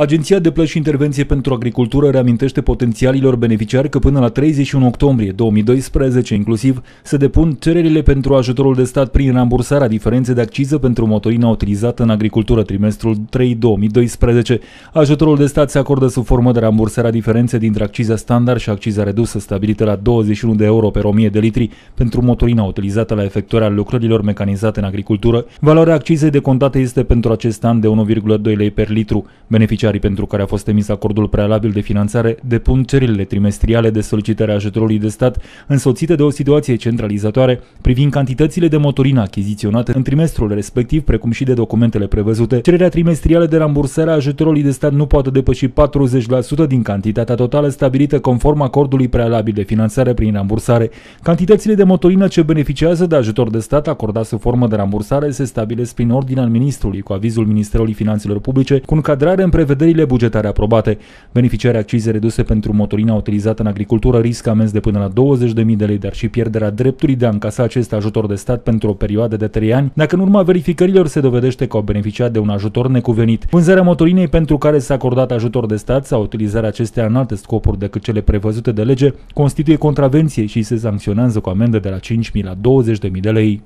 Agenția de plăți și intervenție pentru agricultură reamintește potențialilor beneficiari că până la 31 octombrie 2012 inclusiv se depun cererile pentru ajutorul de stat prin rambursarea diferenței de acciză pentru motorina utilizată în agricultură trimestrul 3 2012. Ajutorul de stat se acordă sub formă de rambursarea diferenței dintre acciza standard și acciza redusă stabilită la 21 de euro per 1000 de litri pentru motorina utilizată la efectuarea lucrărilor mecanizate în agricultură. Valoarea accizei decontate este pentru acest an de 1,2 lei per litru. Beneficiarii beneficiarii pentru care a fost emis acordul prealabil de finanțare depun cererile trimestriale de solicitare a ajutorului de stat însoțite de o situație centralizatoare privind cantitățile de motorină achiziționate în trimestrul respectiv, precum și de documentele prevăzute. Cererea trimestrială de rambursare a ajutorului de stat nu poate depăși 40% din cantitatea totală stabilită conform acordului prealabil de finanțare prin rambursare. Cantitățile de motorină ce beneficiază de ajutor de stat acordat sub formă de rambursare se stabilesc prin ordinea ministrului cu avizul Ministerului Finanțelor Publice cu încadrare în prevedere prevederile bugetare aprobate. Beneficiarii accize reduse pentru motorina utilizată în agricultură riscă amenzi de până la 20.000 de lei, dar și pierderea dreptului de a încasa acest ajutor de stat pentru o perioadă de 3 ani, dacă în urma verificărilor se dovedește că au beneficiat de un ajutor necuvenit. Vânzarea motorinei pentru care s-a acordat ajutor de stat sau utilizarea acestea în alte scopuri decât cele prevăzute de lege constituie contravenție și se sancționează cu amendă de la 5.000 la 20.000 de lei.